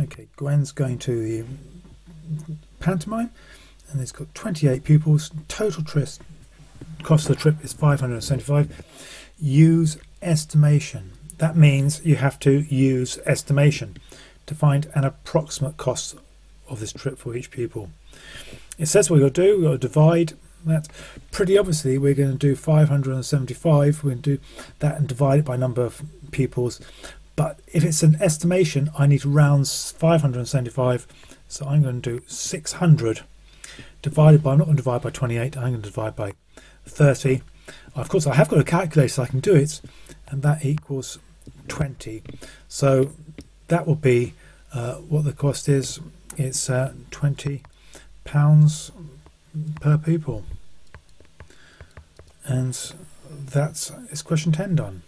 Okay, Gwen's going to the pantomime and it's got 28 pupils. Total trip, cost of the trip is 575. Use estimation. That means you have to use estimation to find an approximate cost of this trip for each pupil. It says what we've got to do. We've got to divide that. Pretty obviously, we're going to do 575. We're going to do that and divide it by number of pupils. But if it's an estimation, I need to round 575. So I'm going to do 600 divided by, I'm not going to divide by 28, I'm going to divide by 30. Of course, I have got a calculator so I can do it, and that equals 20. So that will be uh, what the cost is. It's uh, 20 pounds per pupil. And that's is question 10 done.